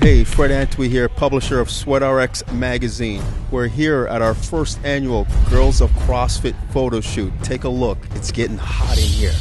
Hey, Fred Antwi here, publisher of SweatRx magazine. We're here at our first annual Girls of CrossFit photo shoot. Take a look. It's getting hot in here.